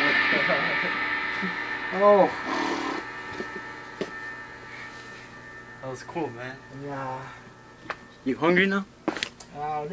Yeah. oh. That was cool, man. Yeah. You hungry now? Uh,